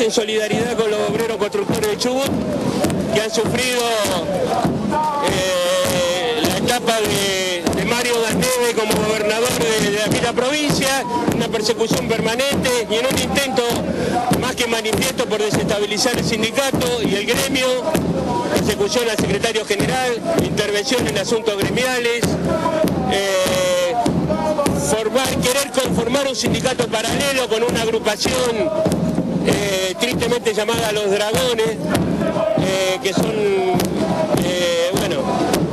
en solidaridad con los obreros constructores de Chubut que han sufrido eh, la etapa de, Mario Daneve como gobernador de, de aquella provincia, una persecución permanente y en un intento más que manifiesto por desestabilizar el sindicato y el gremio, persecución al secretario general, intervención en asuntos gremiales, eh, formar, querer conformar un sindicato paralelo con una agrupación llamada Los Dragones, eh, que son, eh, bueno,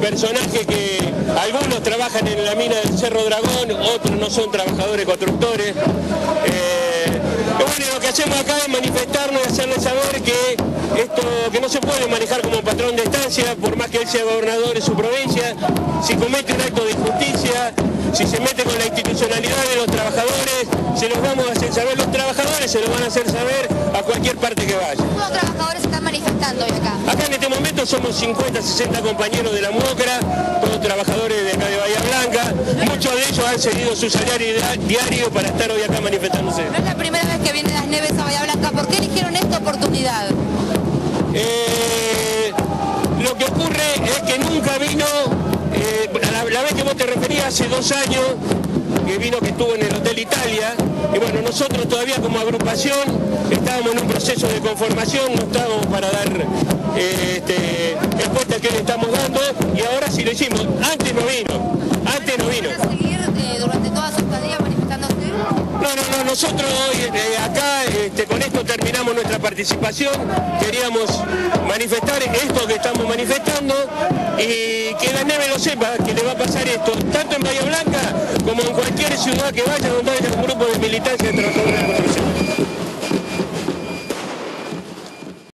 personajes que algunos trabajan en la mina del Cerro Dragón, otros no son trabajadores constructores. Eh, bueno, lo que hacemos acá es manifestarnos y hacerles saber que esto que no se puede manejar como patrón de estancia, por más que él sea gobernador de su provincia, si comete un acto de injusticia, si se mete con la institucionalidad de los trabajadores, se los vamos a hacer saber los trabajadores, se lo van a hacer saber a cualquier parte que vaya. ¿Cuántos trabajadores están manifestando hoy acá? Acá en este momento somos 50, 60 compañeros de la MUOCRA, todos trabajadores de acá de Bahía Blanca. Muchos de ellos han cedido su salario diario para estar hoy acá manifestándose. No es la primera vez que vienen las Neves a Bahía Blanca. ¿Por qué eligieron esta oportunidad? Eh, lo que ocurre es que nunca vino, eh, la, la vez que vos te referías hace dos años, que vino que estuvo en el Hotel Italia, y bueno, nosotros todavía como agrupación estábamos en un proceso de conformación, no estábamos para dar eh, este, respuesta que le estamos dando, y ahora sí lo hicimos. Antes no vino, antes no vino. ¿Van a seguir eh, durante toda su estadía? No, no, no, nosotros hoy eh, acá este, con esto terminamos nuestra participación, queríamos manifestar esto que estamos manifestando y que la neve lo sepa, que le va a pasar esto, tanto en Bahía Blanca ciudad que vaya donde haya un grupo de militancia trabajadores.